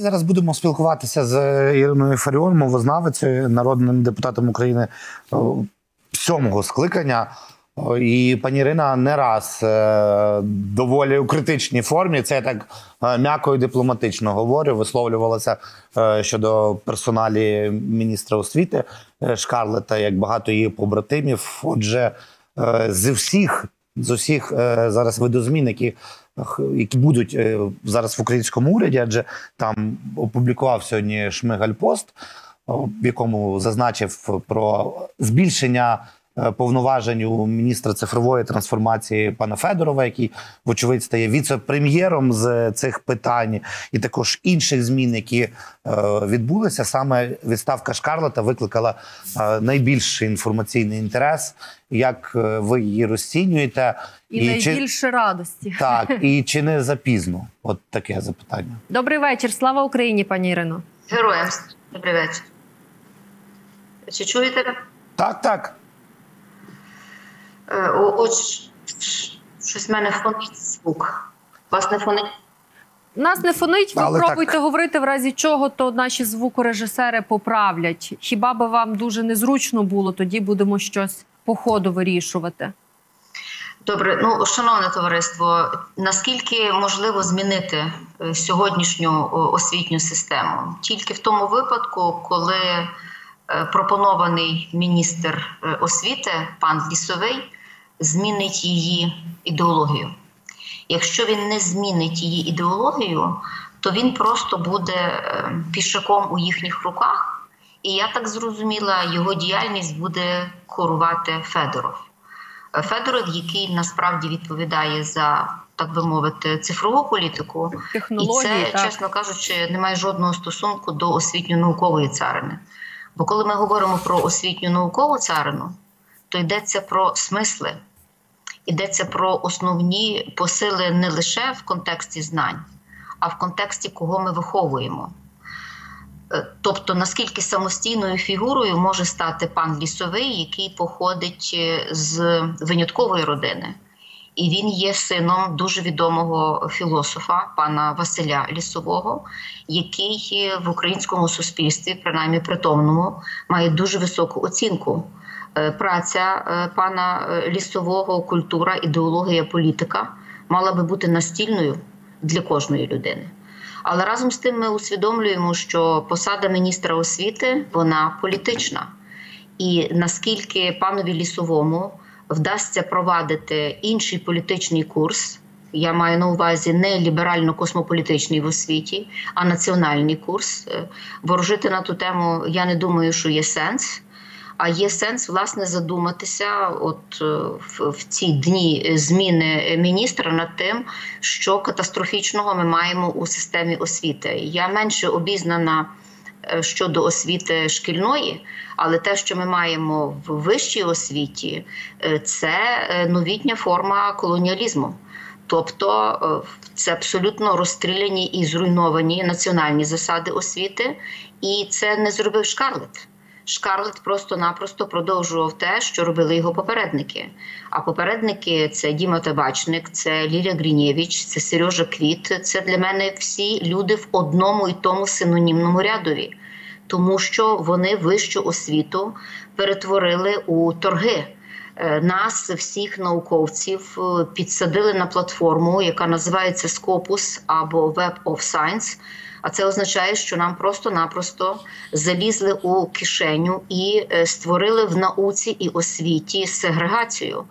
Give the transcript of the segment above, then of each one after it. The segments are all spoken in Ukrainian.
Зараз будемо спілкуватися з Іриною Фаріон, мовознавицею, народним депутатом України сьомого скликання. І пані Ірина не раз е, доволі у критичній формі. Це я так е, м'яко і дипломатично говорю. Висловлювалася е, щодо персоналі міністра освіти е, Шкарлета, як багато її побратимів. Отже, е, з всіх з усіх е, зараз видозмін, які які будуть е, зараз в українському уряді, адже там опублікував сьогодні Шмигаль Пост, в якому зазначив про збільшення повноважень у міністра цифрової трансформації пана Федорова, який, вочевидь, стає віце-прем'єром з цих питань, і також інших змін, які е, відбулися. Саме відставка Шкарлета викликала е, найбільший інформаційний інтерес. Як е, ви її розцінюєте? І, чи- найбільше радості. так, і чи не запізно? От таке запитання. Добрий вечір. Слава Україні, пані Ірино. Героям добрий вечір. Чи чуєте? Так, так. Е, о- От щось в мене фонить звук. Вас не фонить? Нас не фонить, ви Але пробуйте так. говорити в разі чого, то наші звукорежисери поправлять. Хіба би вам дуже незручно було, тоді будемо щось по ходу вирішувати. Добре, ну шановне товариство, наскільки можливо змінити е, сьогоднішню освітню систему? Тільки в тому випадку, коли е, пропонований міністр освіти, пан Лісовий, змінить її ідеологію. Якщо він не змінить її ідеологію, то він просто буде е, пішаком у їхніх руках. І я так зрозуміла, його діяльність буде курувати Федоров. Е, Федоров, який насправді відповідає за, так би мовити, цифрову політику, і це, так. чесно кажучи, не має жодного стосунку до освітньо-наукової царини. Бо коли ми говоримо про освітню наукову царину, то йдеться про смисли, йдеться про основні посили не лише в контексті знань, а в контексті кого ми виховуємо. Е, Тобто, наскільки самостійною фігурою може стати пан Лісовий, який походить е, з виняткової родини. І він є сином дуже відомого філософа, пана Василя Лісового, який е, в українському суспільстві, принаймні притомному, має дуже високу оцінку. Е, Праця е, пана е, Лісового, культура, ідеологія, політика мала би бути настільною для кожної людини. Але разом з тим ми усвідомлюємо, що посада міністра освіти вона політична. І наскільки панові лісовому вдасться провадити інший політичний курс, я маю на увазі не ліберально-космополітичний в освіті, а національний курс. Ворожити на ту тему я не думаю, що є сенс. А є сенс власне задуматися, от е, в, ці дні зміни міністра над тим, що катастрофічного ми маємо у системі освіти. Я менше обізнана е, щодо освіти шкільної, але те, що ми маємо в вищій освіті, е, це новітня форма колоніалізму. Тобто це абсолютно розстріляні і зруйновані національні засади освіти, і це не зробив Шкарлет. Шкарлет просто-напросто продовжував те, що робили його попередники. А попередники це Діма Табачник, це Лілія Грінєвич, це Сережа Квіт. Це для мене всі люди в одному і тому синонімному рядові, тому що вони вищу освіту перетворили у торги. Е, Нас, всіх науковців, е, підсадили на платформу, яка називається Scopus або Web of Science. А це означає, що нам просто-напросто залізли у кишеню і е, створили в науці і освіті сегрегацію.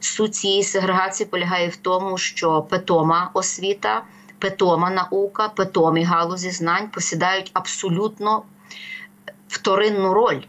Суть цієї сегрегації полягає в тому, що питома освіта, питома наука, питомі галузі знань посідають абсолютно вторинну роль.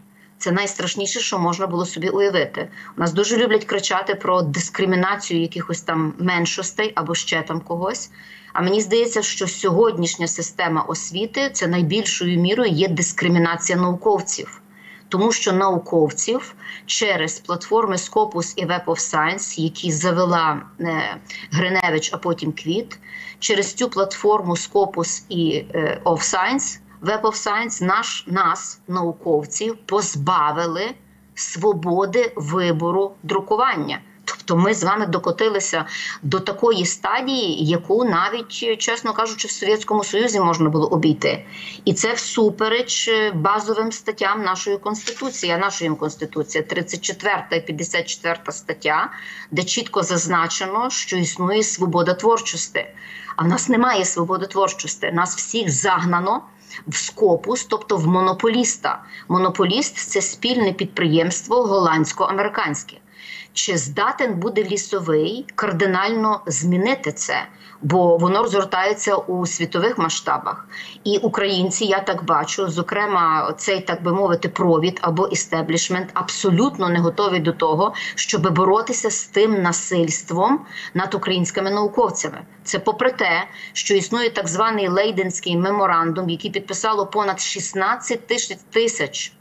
Це найстрашніше, що можна було собі уявити. У нас дуже люблять кричати про дискримінацію якихось там меншостей або ще там когось. А мені здається, що сьогоднішня система освіти це найбільшою мірою є дискримінація науковців. Тому що науковців через платформи Scopus і Web of Science, які завела е, Гриневич, а потім Квіт, через цю платформу Scopus і е, of Science, Web of Science наш, нас, науковців, позбавили свободи вибору друкування. Тобто ми з вами докотилися до такої стадії, яку навіть, чесно кажучи, в Совєтському Союзі можна було обійти. І це всупереч базовим статтям нашої конституції. А нашої конституції 34 і 54 стаття, де чітко зазначено, що існує свобода творчості. А в нас немає свободи творчості. Нас всіх загнано в скопус, тобто в монополіста. Монополіст це спільне підприємство голландсько-американське. Чи здатен буде лісовий кардинально змінити це? Бо воно розгортається у світових масштабах. І українці, я так бачу, зокрема, цей, так би мовити, провід або істеблішмент абсолютно не готові до того, щоб боротися з тим насильством над українськими науковцями. Це попри те, що існує так званий Лейденський меморандум, який підписало понад 16 тисяч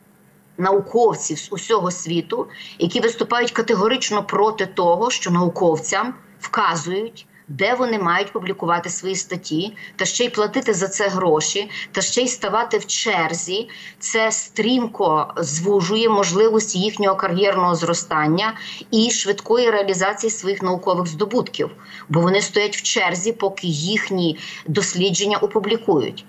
науковців з усього світу, які виступають категорично проти того, що науковцям вказують. Де вони мають публікувати свої статті, та ще й платити за це гроші, та ще й ставати в черзі, це стрімко звужує можливості їхнього кар'єрного зростання і швидкої реалізації своїх наукових здобутків, бо вони стоять в черзі, поки їхні дослідження опублікують.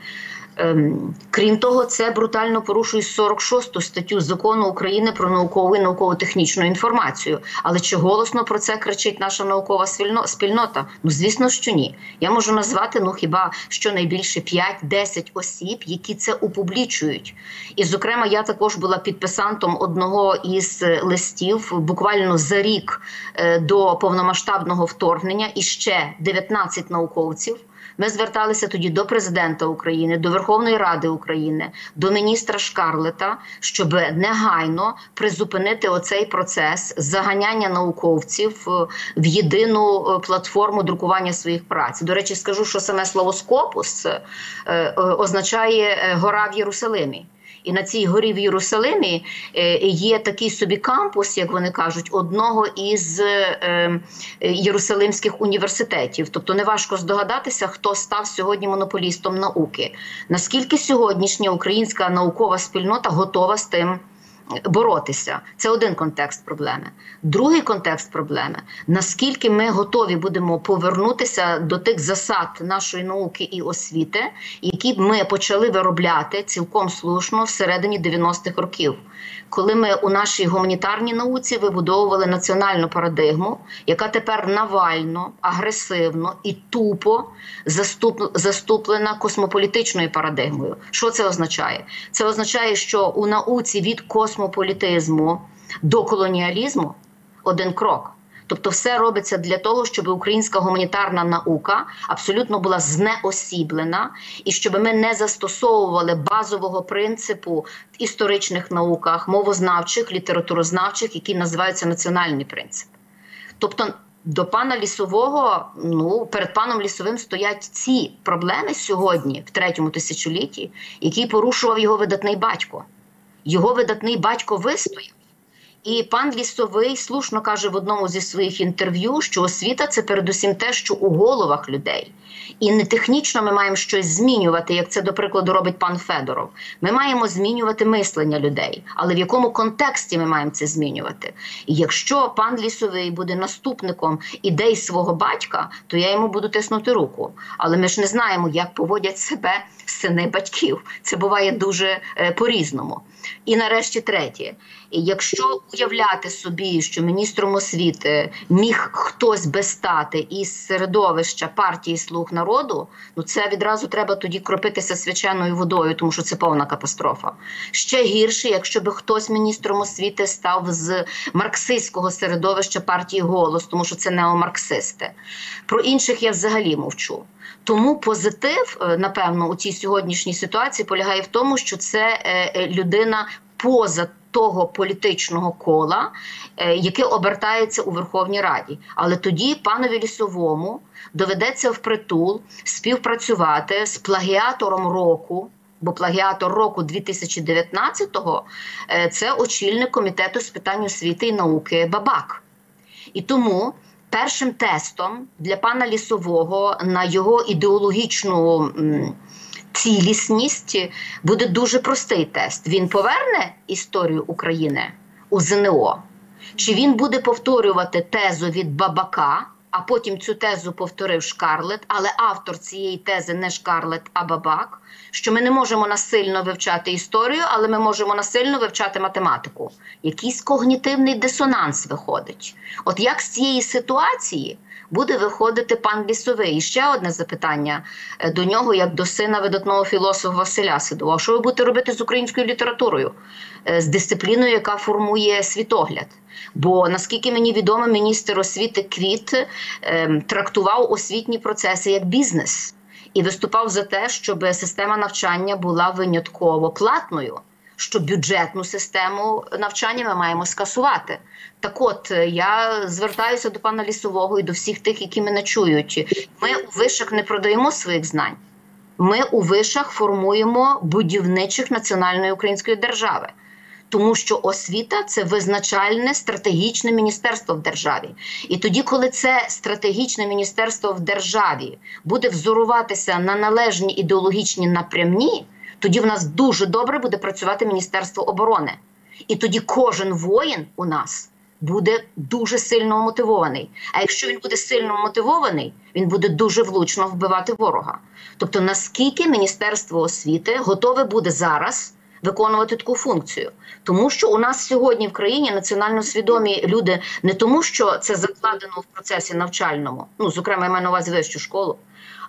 Ем, крім того, це брутально порушує 46 статтю закону України про наукову і науково-технічну інформацію. Але чи голосно про це кричить наша наукова спільнота? Ну звісно, що ні. Я можу назвати ну хіба щонайбільше 5-10 осіб, які це опублічують. І, зокрема, я також була підписантом одного із листів буквально за рік е, до повномасштабного вторгнення і ще 19 науковців. Ми зверталися тоді до президента України, до Верховної Ради України, до міністра Шкарлета, щоб негайно призупинити оцей процес заганяння науковців е, в єдину е, платформу друкування своїх праць. До речі, скажу, що саме слово скопус е, означає гора в Єрусалимі. І на цій горі в Єрусалимі е, є такий собі кампус, як вони кажуть, одного із е, єрусалимських університетів. Тобто неважко здогадатися, хто став сьогодні монополістом науки. Наскільки сьогоднішня українська наукова спільнота готова з тим? Боротися. Це один контекст проблеми. Другий контекст проблеми наскільки ми готові будемо повернутися до тих засад нашої науки і освіти, які ми почали виробляти цілком слушно всередині 90-х років, коли ми у нашій гуманітарній науці вибудовували національну парадигму, яка тепер навально, агресивно і тупо заступлена космополітичною парадигмою. Що це означає? Це означає, що у науці від космополітизму до колоніалізму один крок. Тобто, все робиться для того, щоб українська гуманітарна наука абсолютно була знеосіблена, і щоб ми не застосовували базового принципу в історичних науках, мовознавчих, літературознавчих, які називаються національний принцип. Тобто, до пана лісового, ну перед паном лісовим стоять ці проблеми сьогодні, в третьому тисячолітті, які порушував його видатний батько. Його видатний батько вистояв. І пан лісовий слушно каже в одному зі своїх інтерв'ю, що освіта це передусім те, що у головах людей. І не технічно ми маємо щось змінювати, як це, до прикладу, робить пан Федоров. Ми маємо змінювати мислення людей, але в якому контексті ми маємо це змінювати? І якщо пан лісовий буде наступником ідей свого батька, то я йому буду тиснути руку. Але ми ж не знаємо, як поводять себе сини батьків. Це буває дуже е, по-різному. І нарешті третє. Якщо уявляти собі, що міністром освіти міг хтось би стати із середовища партії слуг народу, ну це відразу треба тоді кропитися свяченою водою, тому що це повна катастрофа. Ще гірше, якщо би хтось міністром освіти став з марксистського середовища партії голос, тому що це неомарксисти. Про інших я взагалі мовчу. Тому позитив, е, напевно, у цій сьогоднішній ситуації полягає в тому, що це е, е, людина поза того політичного кола, яке обертається у Верховній Раді. Але тоді панові лісовому доведеться впритул співпрацювати з плагіатором року. Бо плагіатор року 2019-го – це очільник комітету з питань освіти і науки Бабак. І тому першим тестом для пана лісового на його ідеологічну цілісність буде дуже простий тест. Він поверне історію України у ЗНО. Чи він буде повторювати тезу від бабака, а потім цю тезу повторив Шкарлет, але автор цієї тези не Шкарлет, а бабак. Що ми не можемо насильно вивчати історію, але ми можемо насильно вивчати математику. Якийсь когнітивний дисонанс виходить. От як з цієї ситуації буде виходити пан Лісовий? І ще одне запитання е, до нього, як до сина видатного філософа Василя Сидова. Що ви будете робити з українською літературою, е, з дисципліною, яка формує світогляд? Бо наскільки мені відомо, міністр освіти Квіт е, трактував освітні процеси як бізнес і виступав за те, щоб система навчання була винятково платною. Що бюджетну систему навчання ми маємо скасувати. Так, от я звертаюся до пана лісового і до всіх тих, які мене чують. Ми у вишах не продаємо своїх знань. Ми у вишах формуємо будівничих національної української держави тому що освіта це визначальне стратегічне міністерство в державі. І тоді, коли це стратегічне міністерство в державі буде взоруватися на належні ідеологічні напрямні, тоді в нас дуже добре буде працювати Міністерство оборони. І тоді кожен воїн у нас. Буде дуже сильно мотивований. А якщо він буде сильно мотивований, він буде дуже влучно вбивати ворога. Тобто, наскільки Міністерство освіти готове буде зараз виконувати таку функцію, тому що у нас сьогодні в країні національно свідомі люди не тому, що це закладено в процесі навчальному, ну зокрема, я маю на увазі вищу школу.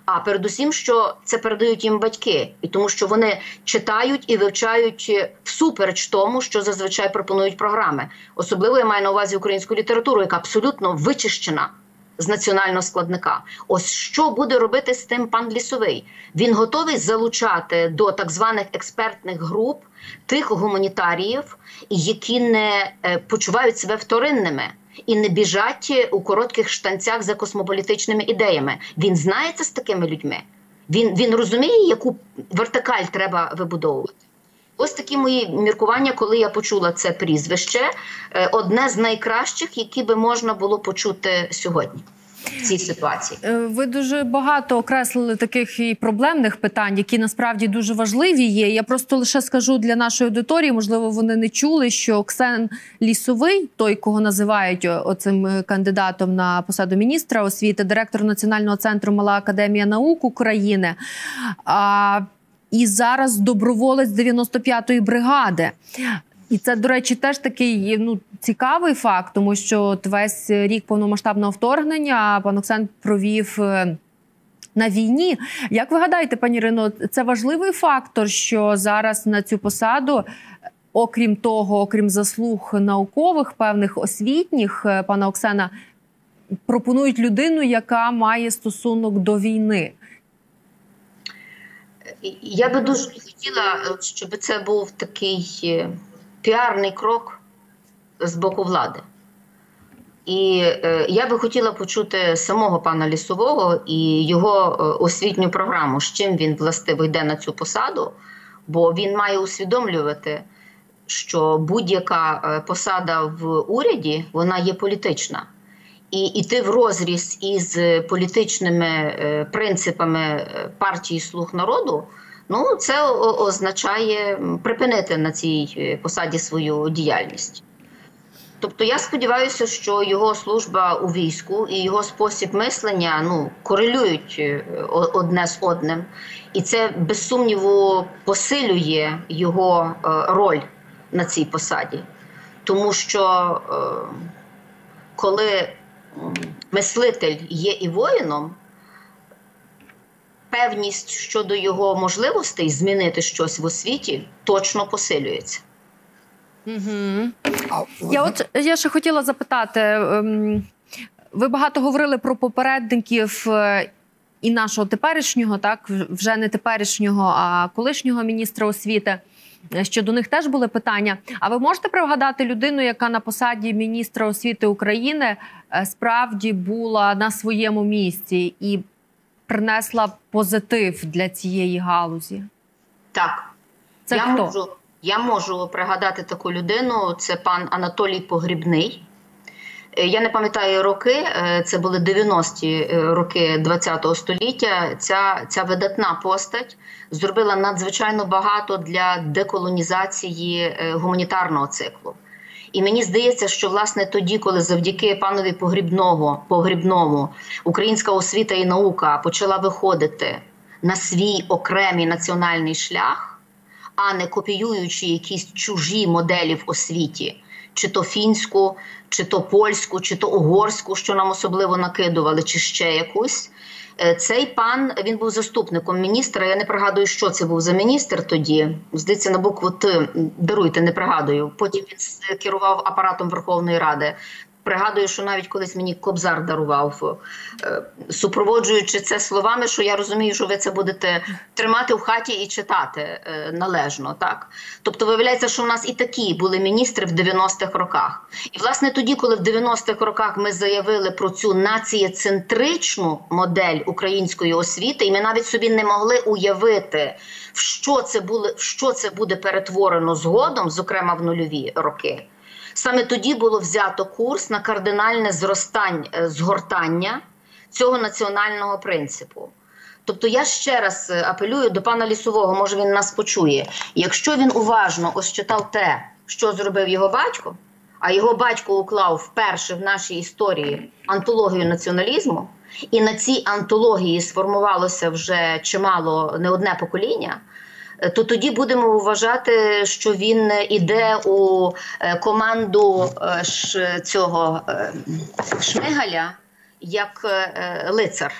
А передусім, що це передають їм батьки, і тому, що вони читають і вивчають всупереч тому, що зазвичай пропонують програми. Особливо я маю на увазі українську літературу, яка абсолютно вичищена з національного складника. Ось що буде робити з тим пан лісовий? Він готовий залучати до так званих експертних груп тих гуманітаріїв, які не е, почувають себе вторинними. І не біжать у коротких штанцях за космополітичними ідеями. Він знається з такими людьми. Він він розуміє, яку вертикаль треба вибудовувати. Ось такі мої міркування, коли я почула це прізвище, е, одне з найкращих, які би можна було почути сьогодні. Цій ситуації е, ви дуже багато окреслили таких і проблемних питань, які насправді дуже важливі є. Я просто лише скажу для нашої аудиторії, можливо, вони не чули, що Оксен Лісовий, той, кого називають оцим кандидатом на посаду міністра освіти, директор Національного центру Мала Академія наук України. І зараз доброволець 95-ї бригади. І це, до речі, теж такий ну цікавий факт, тому що от весь рік повномасштабного вторгнення пан Оксан провів. Е, на війні, як ви гадаєте, пані Ірино, це важливий фактор, що зараз на цю посаду, окрім того, окрім заслуг наукових, певних освітніх, е, пана Оксана, пропонують людину, яка має стосунок до війни. Я би дуже хотіла, щоб це був такий е, піарний крок з боку влади. І е, я би хотіла почути самого пана лісового і його е, освітню програму, з чим він властиво йде на цю посаду, бо він має усвідомлювати, що будь-яка посада в уряді вона є політична і йти в розріз із політичними е, принципами е, партії слуг народу. Ну, це означає припинити на цій е, посаді свою діяльність. Тобто я сподіваюся, що його служба у війську і його спосіб мислення ну, корелюють одне з одним, і це без сумніву посилює його роль на цій посаді. Тому що коли мислитель є і воїном, певність щодо його можливостей змінити щось в освіті точно посилюється. Угу. Я от я ще хотіла запитати. Ем, ви багато говорили про попередників е, і нашого теперішнього, так вже не теперішнього, а колишнього міністра освіти що до них теж були питання. А ви можете пригадати людину, яка на посаді міністра освіти України е, справді була на своєму місці і принесла позитив для цієї галузі? Так, це я хто? можу. Я можу пригадати таку людину. Це пан Анатолій Погрібний. Е, я не пам'ятаю роки, е, це були 90-ті е, роки ХХ століття. Ця ця видатна постать зробила надзвичайно багато для деколонізації гуманітарного циклу. І мені здається, що власне тоді, коли завдяки панові погрібного погрібному українська освіта і наука почала виходити на свій окремий національний шлях, а не копіюючи якісь чужі моделі в освіті, чи то фінську, чи то польську, чи то угорську, що нам особливо накидували, чи ще якусь. Е, цей пан він був заступником міністра. Я не пригадую, що це був за міністр тоді. Здається, на букву Т даруйте, не пригадую. Потім він керував апаратом Верховної Ради. Пригадую, що навіть колись мені Кобзар дарував, е, супроводжуючи це словами, що я розумію, що ви це будете тримати в хаті і читати е, належно. Так, тобто, виявляється, що в нас і такі були міністри в 90-х роках. І власне тоді, коли в 90-х роках ми заявили про цю націєцентричну модель української освіти, і ми навіть собі не могли уявити, в що це було, в що це буде перетворено згодом, зокрема в нульові роки. Саме тоді було взято курс на кардинальне зростання е, згортання цього національного принципу. Тобто я ще раз е, апелюю до пана лісового, може він нас почує. Якщо він уважно ось читав те, що зробив його батько, а його батько уклав вперше в нашій історії антологію націоналізму, і на цій антології сформувалося вже чимало не одне покоління. Е, то тоді будемо вважати, що він іде у е, команду е, цього Шмигаля як лицар.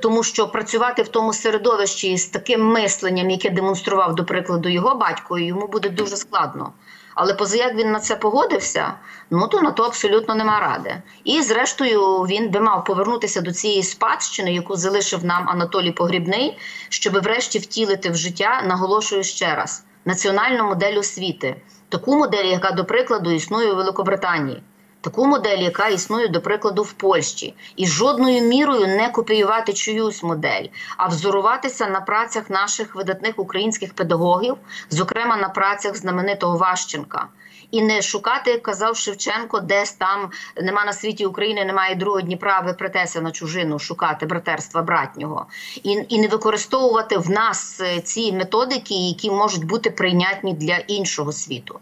Тому що працювати в тому середовищі з таким мисленням, яке демонстрував, до прикладу, його батько, йому буде дуже складно. Але позаяк він на це погодився, ну то на то абсолютно нема ради. І зрештою він би мав повернутися до цієї спадщини, яку залишив нам Анатолій Погрібний, щоб врешті втілити в життя, наголошую ще раз, національну модель освіти, таку модель, яка до прикладу існує у Великобританії таку модель, яка існує, до прикладу, в Польщі, і жодною мірою не копіювати чиюсь модель, а взоруватися на працях наших видатних українських педагогів, зокрема на працях знаменитого Ващенка. І не шукати, як казав Шевченко, десь там нема на світі України, немає другого Дніпра, ви притеся на чужину шукати братерства братнього, і і не використовувати в нас е, ці методики, які можуть бути прийнятні для іншого світу.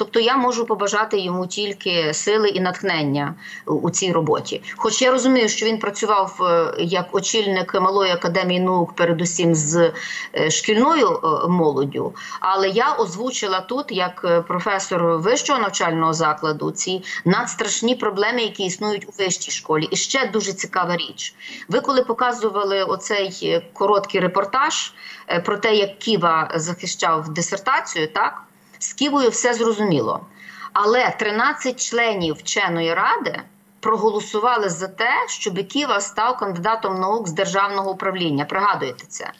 Тобто я можу побажати йому тільки сили і натхнення у цій роботі. Хоч я розумію, що він працював е, як очільник малої академії наук, передусім з е, шкільною е, молоддю, але я озвучила тут як професор вищого навчального закладу ці надстрашні проблеми, які існують у вищій школі. І ще дуже цікава річ. Ви коли показували оцей короткий репортаж про те, як Ківа захищав дисертацію, так з Ківою все зрозуміло. Але 13 членів вченої ради проголосували за те, щоб Ківа став кандидатом наук з державного управління. Пригадуєте це?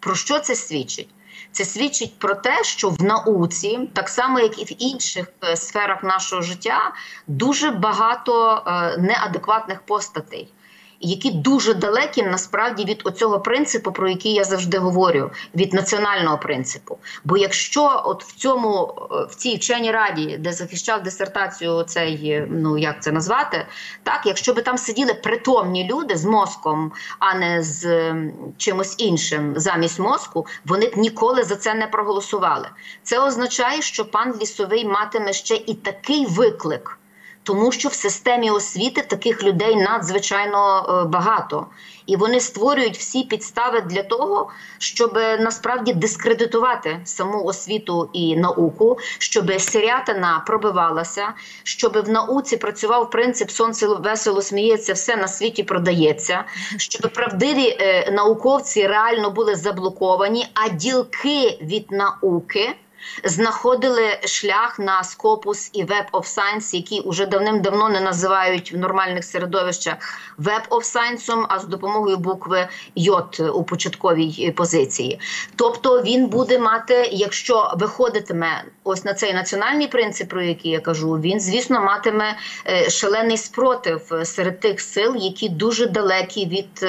Про що це свідчить? Це свідчить про те, що в науці, так само як і в інших е, сферах нашого життя, дуже багато е, неадекватних постатей які дуже далекі насправді від оцього принципу, про який я завжди говорю, від національного принципу. Бо якщо от в цьому в цій вченій раді, де захищав дисертацію, цей ну як це назвати, так якщо би там сиділи притомні люди з мозком, а не з чимось іншим замість мозку, вони б ніколи за це не проголосували. Це означає, що пан лісовий матиме ще і такий виклик тому що в системі освіти таких людей надзвичайно е, багато, і вони створюють всі підстави для того, щоб насправді дискредитувати саму освіту і науку, щоб сирятина пробивалася, щоб в науці працював принцип сонце весело сміється, все на світі продається, щоб правдиві е, науковці реально були заблоковані, а ділки від науки знаходили шлях на Scopus і Web of Science, які вже давним-давно не називають в нормальних середовищах Web of Science, а з допомогою букви Й у початковій позиції. Тобто він буде мати, якщо виходитиме ось на цей національний принцип, про який я кажу, він звісно матиме е, шалений спротив серед тих сил, які дуже далекі від.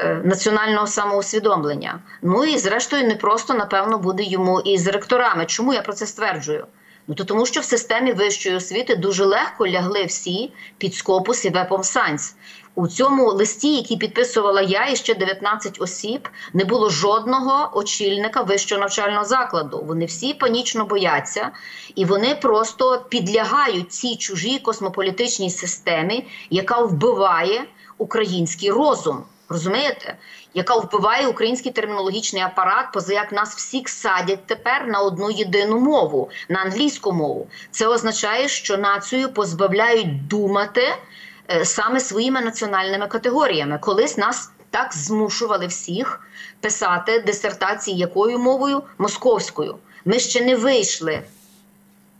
Е, національного самоусвідомлення. Ну і зрештою, не просто напевно буде йому і з ректорами. Чому я про це стверджую? Ну то тому, що в системі вищої освіти дуже легко лягли всі під скопус і вепом Сайнс. У цьому листі, який підписувала я і ще 19 осіб, не було жодного очільника вищого навчального закладу. Вони всі панічно бояться, і вони просто підлягають цій чужій космополітичній системі, яка вбиває український розум. Розумієте? Яка вбиває український термінологічний апарат, поза як нас всіх садять тепер на одну єдину мову, на англійську мову. Це означає, що націю позбавляють думати е, саме своїми національними категоріями. Колись нас так змушували всіх писати дисертації якою мовою? Московською. Ми ще не вийшли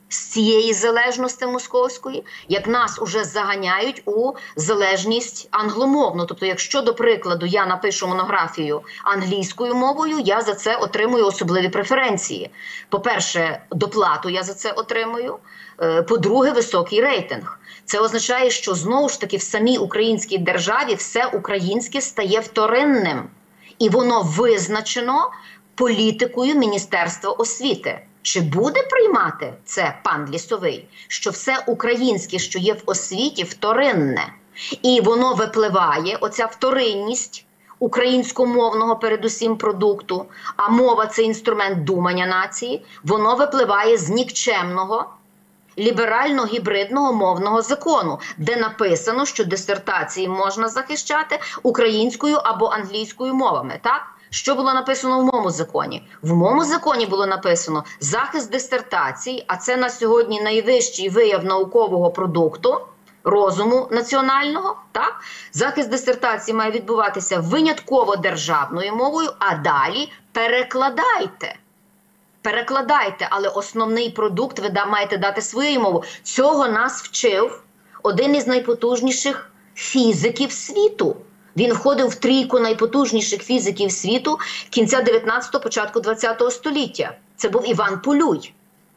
з цієї залежності московської, як нас уже заганяють у залежність англомовну. Тобто, якщо, до прикладу, я напишу монографію англійською мовою, я за це отримую особливі преференції. По-перше, доплату я за це отримую. Е, По-друге, високий рейтинг. Це означає, що знову ж таки в самій українській державі все українське стає вторинним, і воно визначено політикою Міністерства освіти. Чи буде приймати це пан лісовий, що все українське, що є в освіті, вторинне, і воно випливає, оця вторинність українськомовного, передусім продукту, а мова це інструмент думання нації, воно випливає з нікчемного ліберально-гібридного мовного закону, де написано, що дисертації можна захищати українською або англійською мовами. Так що було написано в моєму законі? В моєму законі було написано захист дисертацій, а це на сьогодні найвищий вияв наукового продукту. Розуму національного, так захист дисертації має відбуватися винятково державною мовою, а далі перекладайте. Перекладайте, але основний продукт ви маєте дати своєю мовою. Цього нас вчив один із найпотужніших фізиків світу. Він входив в трійку найпотужніших фізиків світу кінця 19-го, початку 20-го століття. Це був Іван Полюй,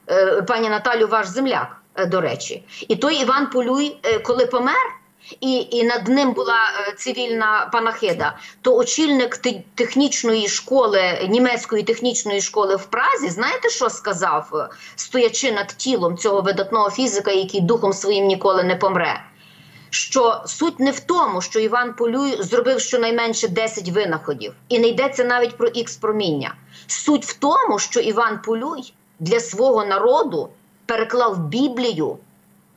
е, пані Наталю, ваш земляк, е, до речі. І той Іван Полюй, е, коли помер, і і над ним була цивільна панахида, то очільник технічної школи, німецької технічної школи в Празі, знаєте, що сказав, стоячи над тілом цього видатного фізика, який духом своїм ніколи не помре? Що суть не в тому, що Іван Полюй зробив щонайменше 10 винаходів, і не йдеться навіть про ікс проміння. Суть в тому, що Іван Полюй для свого народу переклав Біблію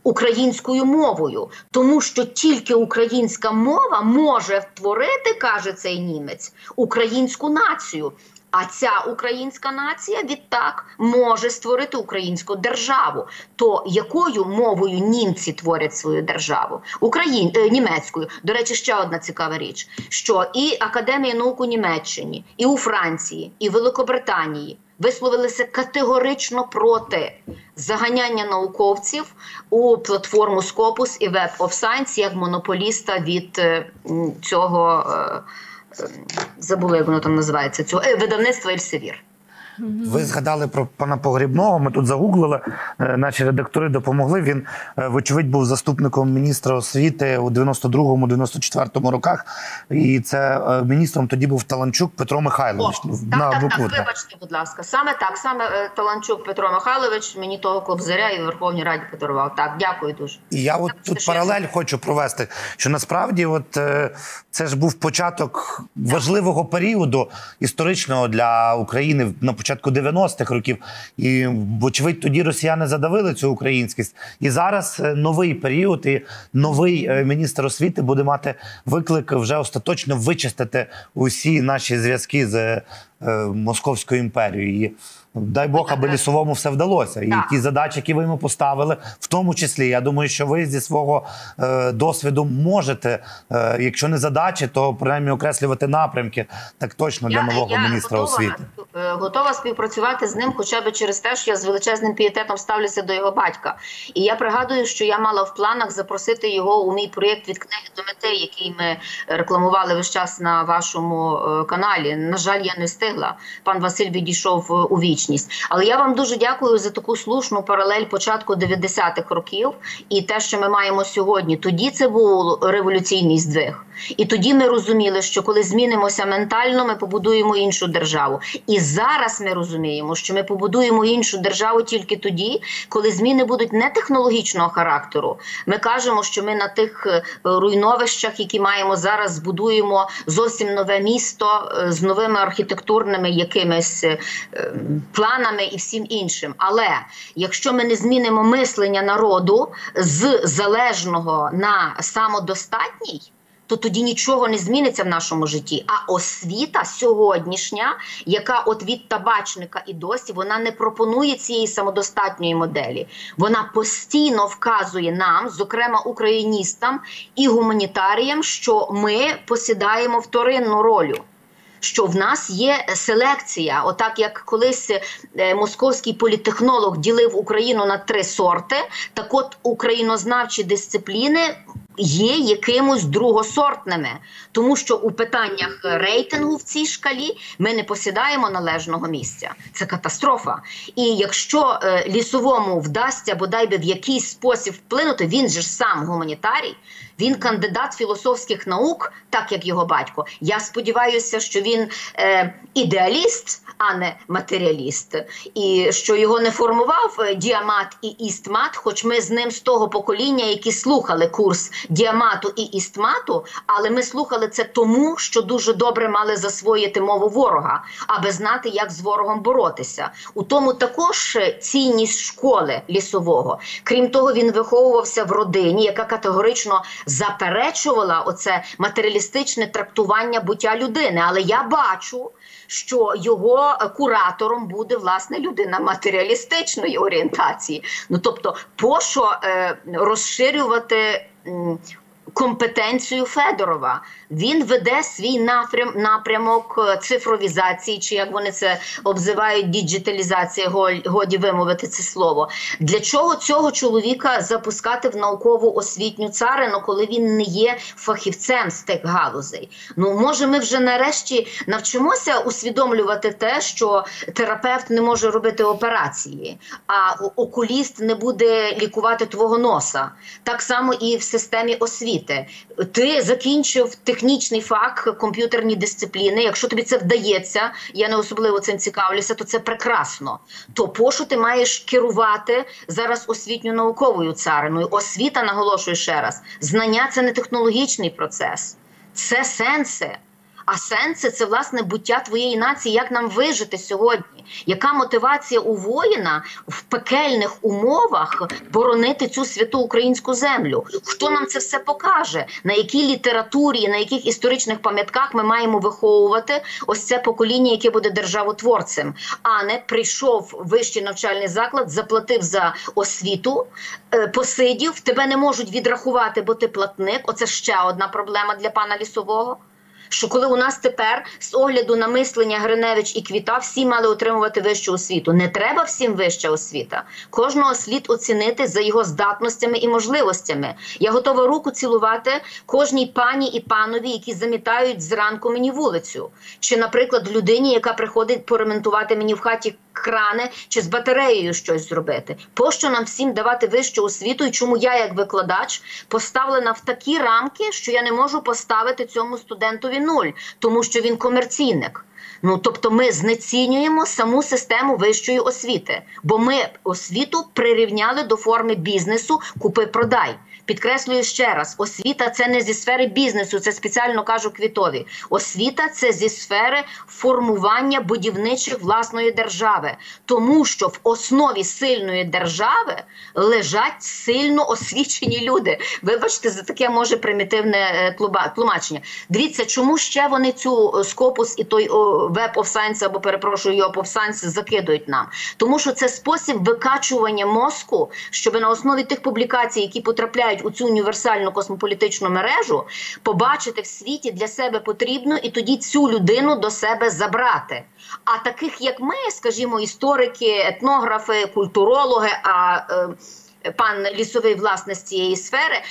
українською мовою, тому що тільки українська мова може творити, каже цей німець, українську націю. А ця українська нація відтак може створити українську державу. То якою мовою німці творять свою державу? Україн... Е, німецькою. До речі, ще одна цікава річ: що і Академія наук у Німеччині, і у Франції, і Великобританії висловилися категорично проти заганяння науковців у платформу Scopus і Web of Science як монополіста від е, цього. Забула, як воно там називається цього е, видавництва Ельсевір. Ви згадали про пана Погрібного. Ми тут загуглили. Е, наші редактори допомогли. Він, е, вочевидь, був заступником міністра освіти у 92-94 роках. І це е, міністром тоді був Таланчук Петро Михайлович. О, на так, так, вибачте, будь ласка. Саме так, саме Таланчук Петро Михайлович мені того Кобзаря і в Верховній Раді подарував. Так, дякую дуже. І я от тут паралель я... хочу провести. Що насправді, от це ж був початок важливого періоду історичного для України на початку 90-х років. І, вочевидь, тоді росіяни задавили цю українськість. І зараз е, новий період, і новий е, міністр освіти буде мати виклик вже остаточно вичистити усі наші зв'язки з е, Московською імперією. Дай Бог, аби лісовому все вдалося. І ті задачі, які ви йому поставили, в тому числі, я думаю, що ви зі свого е, досвіду можете, е, якщо не задачі, то принаймні окреслювати напрямки так точно для я, нового я міністра готова, освіти. Е, готова співпрацювати з ним, хоча б через те, що я з величезним пієтетом ставлюся до його батька. І я пригадую, що я мала в планах запросити його у мій проєкт від книги до мети, який ми рекламували весь час на вашому е, каналі. На жаль, я не встигла. Пан Василь відійшов е, у віч вічність. Але я вам дуже дякую за таку слушну паралель початку 90-х років і те, що ми маємо сьогодні. Тоді це був революційний здвиг. І тоді ми розуміли, що коли змінимося ментально, ми побудуємо іншу державу. І зараз ми. розуміємо, що ми побудуємо іншу державу тільки тоді, коли зміни будуть не технологічного характеру. Ми кажемо, що ми на тих е, руйновищах, які маємо зараз, збудуємо зовсім нове місто е, з новими архітектурними якимись е, планами і всім іншим. Але якщо ми не змінимо мислення народу з залежного на самодостатній. То тоді нічого не зміниться в нашому житті. А освіта сьогоднішня, яка от від табачника і досі, вона не пропонує цієї самодостатньої моделі. Вона постійно вказує нам, зокрема україністам і гуманітаріям, що ми посідаємо вторинну роль що в нас є селекція, отак як колись е, московський політехнолог ділив Україну на три сорти, так от українознавчі дисципліни. Є якимось другосортними, тому що у питаннях рейтингу в цій шкалі ми не посідаємо належного місця. Це катастрофа. І якщо е, лісовому вдасться бодай би в якийсь спосіб вплинути, він же ж сам гуманітарій, він кандидат філософських наук, так як його батько. Я сподіваюся, що він е, ідеаліст, а не матеріаліст, і що його не формував е, діамат і істмат, хоч ми з ним з того покоління, які слухали курс діамату і істмату, але ми слухали це тому, що дуже добре мали засвоїти мову ворога, аби знати, як з ворогом боротися. У тому також е, цінність школи лісового. Крім того, він виховувався в родині, яка категорично заперечувала оце матеріалістичне трактування буття людини. Але я бачу, що його куратором буде власне людина матеріалістичної орієнтації. Ну тобто, пощо е, розширювати. Компетенцію Федорова він веде свій напрям напрямок е, цифровізації, чи як вони це обзивають діджиталізація, годі вимовити це слово. Для чого цього чоловіка запускати в наукову освітню царину, коли він не є фахівцем з тих галузей? Ну може, ми вже нарешті навчимося усвідомлювати те, що терапевт не може робити операції, а окуліст не буде лікувати твого носа. Так само і в системі освіти. Ти закінчив технічний факт комп'ютерні дисципліни. Якщо тобі це вдається, я не особливо цим цікавлюся, то це прекрасно. То пошу ти маєш керувати зараз освітньо-науковою цариною. Освіта, наголошую ще раз, знання це не технологічний процес, це сенси. А сенси це власне буття твоєї нації, як нам вижити сьогодні? Яка мотивація у воїна в пекельних умовах боронити цю святу українську землю? Хто нам це все покаже? На якій літературі, на яких історичних пам'ятках ми маємо виховувати ось це покоління, яке буде державотворцем, а не прийшов вищий навчальний заклад, заплатив за освіту, е, посидів, тебе не можуть відрахувати, бо ти платник. Оце ще одна проблема для пана лісового що коли у нас тепер з огляду на мислення Гриневич і Квіта всі мали отримувати вищу освіту. Не треба всім вища освіта. Кожного слід оцінити за його здатностями і можливостями. Я готова руку цілувати кожній пані і панові, які замітають зранку мені вулицю. Чи, наприклад, людині, яка приходить поремонтувати мені в хаті крани чи з батареєю щось зробити. Пощо нам всім давати вищу освіту, і чому я, як викладач, поставлена в такі рамки, що я не можу поставити цьому студентові нуль, тому що він комерційник. Ну тобто, ми знецінюємо саму систему вищої освіти, бо ми освіту прирівняли до форми бізнесу купи-продай. Підкреслюю ще раз: освіта це не зі сфери бізнесу, це спеціально кажу квітові. Освіта це зі сфери формування будівничих власної держави, тому що в основі сильної держави лежать сильно освічені люди. Вибачте, за таке може примітивне е, тлумачення. Дивіться, чому ще вони цю е, скопус і той веб Science, або перепрошую його Science закидують нам, тому що це спосіб викачування мозку, щоб на основі тих публікацій, які потрапляють потрапляють у цю універсальну космополітичну мережу, побачити в світі для себе потрібно і тоді цю людину до себе забрати. А таких як ми, скажімо, історики, етнографи, культурологи, а е, пан лісовий власне з цієї сфери.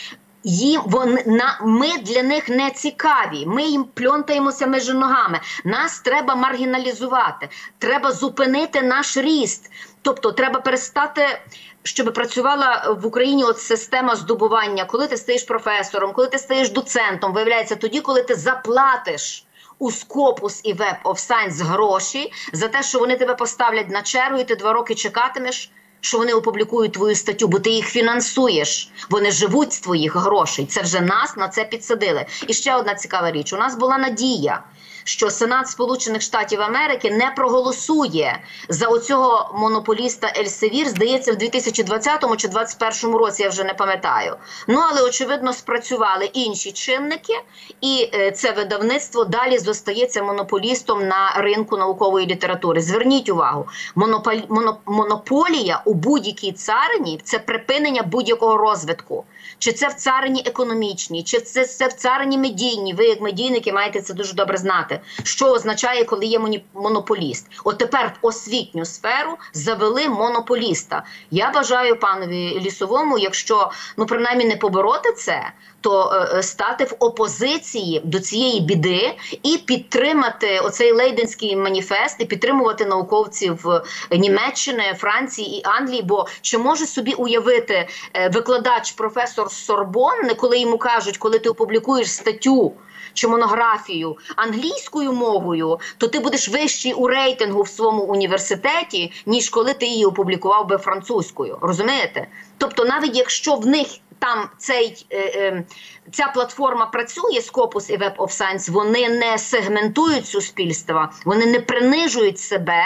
Їм вони на ми для них не цікаві. Ми їм пльонтаємося між ногами. Нас треба маргіналізувати, треба зупинити наш ріст. Тобто, треба перестати щоб працювала в Україні от система здобування, коли ти стаєш професором, коли ти стаєш доцентом, виявляється тоді, коли ти заплатиш у Scopus і Web of Science гроші за те, що вони тебе поставлять на чергу, і ти два роки чекатимеш, що вони опублікують твою статтю, бо ти їх фінансуєш. Вони живуть з твоїх грошей. Це вже нас на це підсадили. І ще одна цікава річ: у нас була надія що Сенат Сполучених Штатів Америки не проголосує за оцього монополіста Ельсевір, здається, в 2020 чи 2021 році. Я вже не пам'ятаю. Ну але очевидно спрацювали інші чинники, і е, це видавництво далі зостається монополістом на ринку наукової літератури. Зверніть увагу, монополі... монополія у будь-якій царині це припинення будь-якого розвитку. Чи це в царині економічній, чи це, це в царині медійній. Ви, як медійники, маєте це дуже добре знати. Що означає, коли є монополіст? От тепер в освітню сферу завели монополіста. Я бажаю панові лісовому, якщо ну принаймні не побороти це, то е, стати в опозиції до цієї біди і підтримати оцей лейденський маніфест, і підтримувати науковців Німеччини, Франції і Англії. Бо чи може собі уявити е, викладач професор Сорбонни, коли йому кажуть, коли ти опублікуєш статтю? Чи монографію англійською мовою, то ти будеш вищий у рейтингу в своєму університеті, ніж коли ти її опублікував би французькою. Розумієте? Тобто, навіть якщо в них там цей, е, е, ця платформа працює Scopus і Web of Science, вони не сегментують суспільства, вони не принижують себе.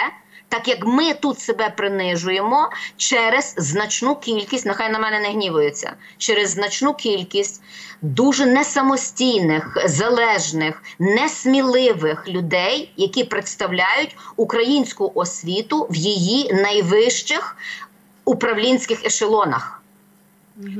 Так як ми тут себе принижуємо через значну кількість, нехай на мене не гнівуються, через значну кількість дуже несамостійних, залежних, несміливих людей, які представляють українську освіту в її найвищих управлінських ешелонах.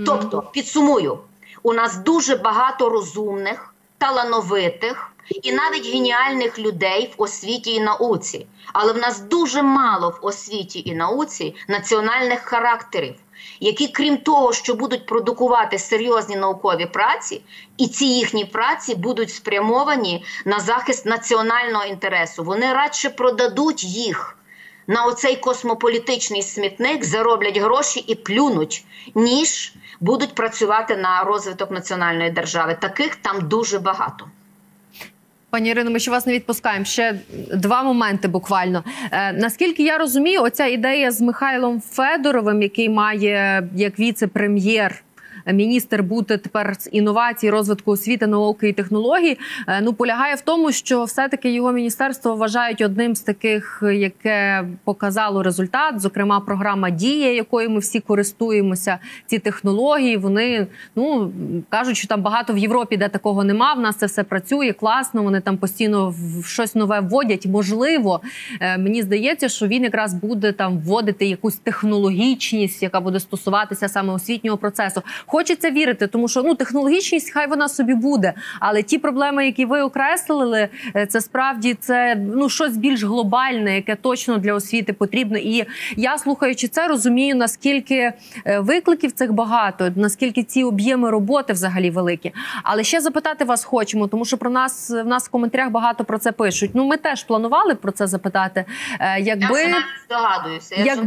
Тобто, підсумую, у нас дуже багато розумних, талановитих і навіть геніальних людей в освіті і науці. Але в нас дуже мало в освіті і науці національних характерів, які, крім того, що будуть продукувати серйозні наукові праці, і ці їхні праці будуть спрямовані на захист національного інтересу. Вони радше продадуть їх. На оцей космополітичний смітник зароблять гроші і плюнуть, ніж будуть працювати на розвиток національної держави. Таких там дуже багато. Пані Ірино, ми ще вас не відпускаємо. Ще два моменти буквально. Е, наскільки я розумію, оця ідея з Михайлом Федоровим, який має як віце-прем'єр міністр бути тепер з інновацій, розвитку освіти, науки і технологій, е, ну полягає в тому, що все-таки його міністерство вважають одним з таких, яке показало результат. Зокрема, програма Дія, якою ми всі користуємося. Ці технології вони ну кажуть, що там багато в Європі, де такого нема. В нас це все працює класно. Вони там постійно щось нове вводять. Можливо, е, мені здається, що він якраз буде там вводити якусь технологічність, яка буде стосуватися саме освітнього процесу. Хочеться вірити, тому що ну технологічність, хай вона собі буде. Але ті проблеми, які ви окреслили, е, це справді це ну щось більш глобальне, яке точно для освіти потрібно. І я слухаючи це, розумію наскільки е, викликів цих багато, наскільки ці об'єми роботи взагалі великі. Але ще запитати вас хочемо, тому що про нас в нас в коментарях багато про це пишуть. Ну ми теж планували про це запитати. Е, якби я здогадуюся, я як,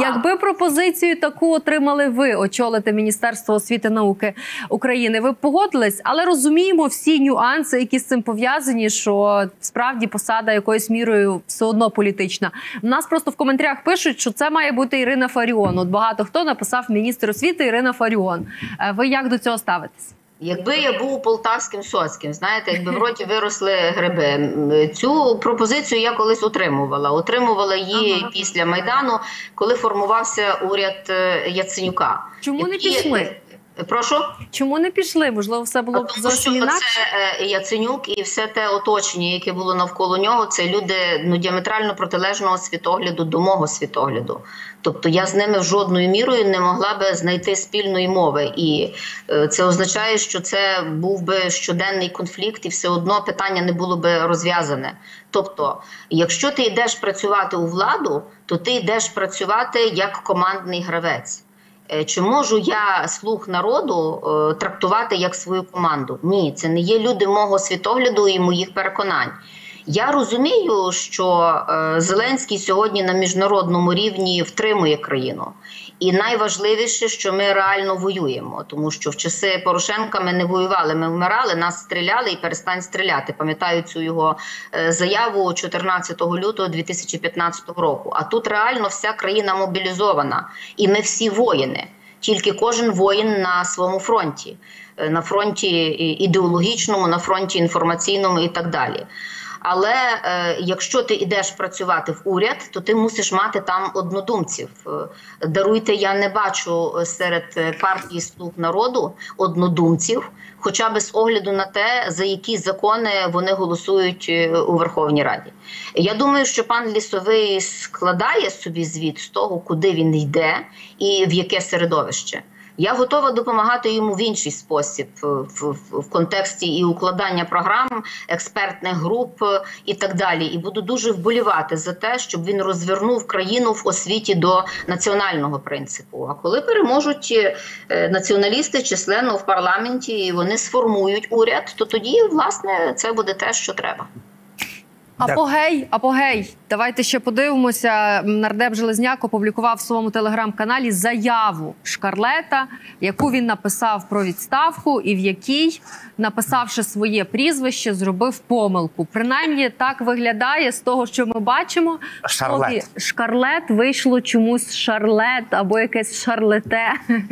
якби пропозицію таку отримали ви очолити міністерство освіти освіти науки України. Ви погодились, але розуміємо всі нюанси, які з цим пов'язані. Що справді посада якоюсь мірою все одно політична. У нас просто в коментарях пишуть, що це має бути Ірина Фаріон. От багато хто написав міністр освіти Ірина Фаріон. Е, ви як до цього ставитесь? Якби я був полтавським соцьким, знаєте, якби в роті виросли гриби. Цю пропозицію я колись отримувала. Отримувала її ага. після майдану, коли формувався уряд е, Яценюка. Чому не пішли? Прошу, чому не пішли? Можливо, все було б зовсім інакше? Це е, Яценюк і все те оточення, яке було навколо нього. Це люди ну діаметрально протилежного світогляду до мого світогляду. Тобто я з ними в жодною мірою не могла би знайти спільної мови, і е, це означає, що це був би щоденний конфлікт, і все одно питання не було би розв'язане. Тобто, якщо ти йдеш працювати у владу, то ти йдеш працювати як командний гравець. Е, чи можу я слух народу е, трактувати як свою команду? Ні, це не є люди мого світогляду і моїх переконань. Я розумію, що е, Зеленський сьогодні на міжнародному рівні втримує країну. І найважливіше, що ми реально воюємо, тому що в часи Порошенка ми не воювали, ми вмирали, нас стріляли і перестань стріляти. Пам'ятаю цю його е, заяву 14 лютого 2015 року. А тут реально вся країна мобілізована, і ми всі воїни. Тільки кожен воїн на своєму фронті, е, на фронті ідеологічному, на фронті інформаційному і так далі. Але е, якщо ти йдеш працювати в уряд, то ти мусиш мати там однодумців. Е, даруйте, я не бачу серед е, партії слуг народу однодумців, хоча б з огляду на те, за які закони вони голосують е, у Верховній Раді. Я думаю, що пан лісовий складає собі звіт з того, куди він йде і в яке середовище. Я готова допомагати йому в інший спосіб, в, в, в контексті і укладання програм, експертних груп і так далі. І буду дуже вболівати за те, щоб він розвернув країну в освіті до національного принципу. А коли переможуть е, націоналісти численно в парламенті, і вони сформують уряд, то тоді власне це буде те, що треба. Апогей, апогей. Давайте ще подивимося. Нардеп Железняк опублікував в своєму телеграм-каналі заяву Шкарлета, яку він написав про відставку, і в якій, написавши своє прізвище, зробив помилку. Принаймні так виглядає з того, що ми бачимо. Шарлет. Поки Шкарлет вийшло чомусь шарлет або якесь шарлете.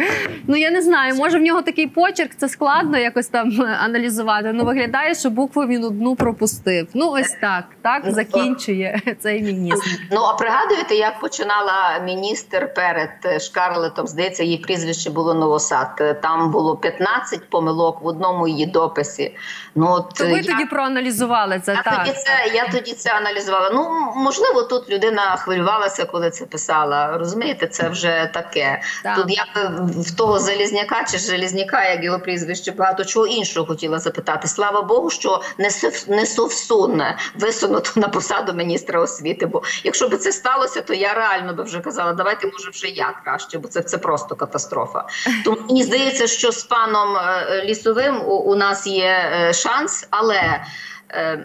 Ну я не знаю, може в нього такий почерк, це складно якось там аналізувати. Ну виглядає, що букву він одну пропустив. Ну ось так. Так закінчує цей міністр. Ну а пригадуєте, як починала міністр перед Шкарлетом? Здається, її прізвище було Новосад. Там було 15 помилок в одному її дописі. Ну от То ви я... тоді проаналізували це. Я так. тоді це я тоді це аналізувала. Ну можливо, тут людина хвилювалася, коли це писала. Розумієте, це вже таке. Так. Тут я в того залізняка чи желізняка, як його прізвище, багато чого іншого хотіла запитати. Слава Богу, що не не совсунне висунуто на посаду міністра освіти. Бо якщо б це сталося, то я реально би вже казала, давайте може вже я краще, бо це це просто катастрофа. Тому мені здається, що з паном е, лісовим у, у нас є е, шанс, але. Е,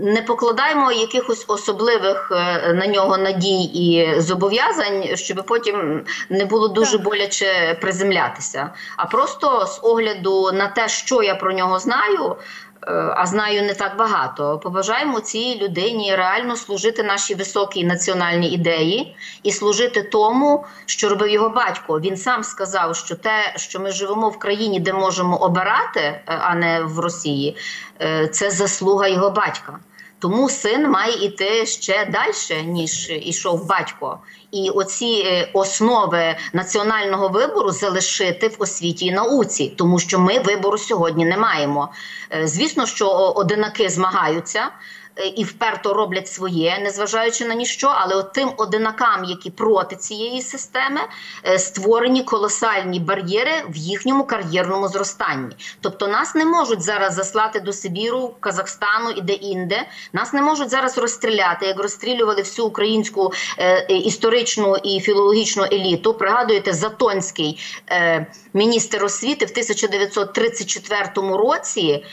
не покладаємо якихось особливих на нього надій і зобов'язань, щоб потім не було дуже боляче приземлятися. А просто з огляду на те, що я про нього знаю, Е, а знаю не так багато. Побажаємо цій людині реально служити нашій високій національній ідеї і служити тому, що робив його батько. Він сам сказав, що те, що ми живемо в країні, де можемо обирати, е, а не в Росії, е, це заслуга його батька. Тому син має йти ще далі, ніж ішов батько, і оці е, основи національного вибору залишити в освіті і науці, тому що ми вибору сьогодні не маємо. Е, звісно, що одинаки змагаються. Е, і вперто роблять своє, незважаючи на ніщо, але от тим одинакам, які проти цієї системи, е, створені колосальні бар'єри в їхньому кар'єрному зростанні. Тобто нас не можуть зараз заслати до Сибіру, Казахстану і де-інде. Нас не можуть зараз розстріляти, як розстрілювали всю українську е, історичну і філологічну еліту. Пригадуєте, Затонський е, міністр освіти в 1934 році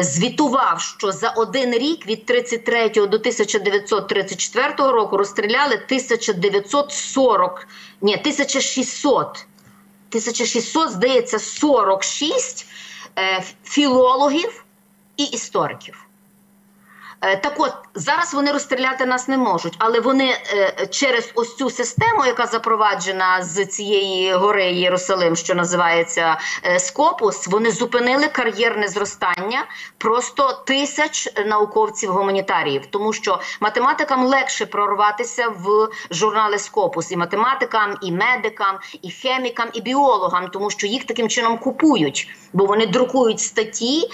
звітував, що за один рік від 33 до 1934 року розстріляли 1940, ні, 1600, 1600, здається, 46 е, філологів і істориків. Е, так от зараз вони розстріляти нас не можуть, але вони е, через ось цю систему, яка запроваджена з цієї гори Єрусалим, що називається е, Скопус, вони зупинили кар'єрне зростання просто тисяч науковців-гуманітаріїв, тому що математикам легше прорватися в журнали Скопус, і математикам, і медикам, і хемікам, і біологам, тому що їх таким чином купують, бо вони друкують статті,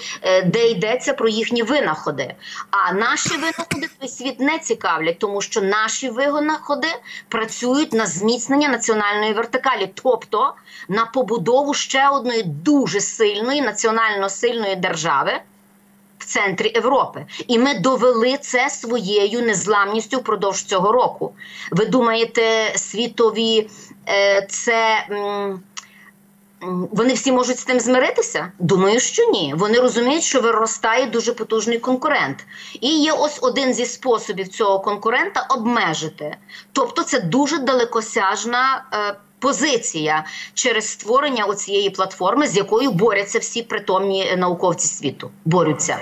де йдеться про їхні винаходи. А наші винаходи той світ не цікавлять, тому що наші винаходи працюють на зміцнення національної вертикалі, тобто на побудову ще одної дуже сильної національно сильної держави. В центрі Європи, і ми довели це своєю незламністю впродовж цього року. Ви думаєте, світові е, це м, вони всі можуть з тим змиритися? Думаю, що ні. Вони розуміють, що виростає дуже потужний конкурент. І є ось один зі способів цього конкурента обмежити. Тобто, це дуже далекосяжна. Е, Позиція через створення оцієї платформи, з якою борються всі притомні науковці світу, борються.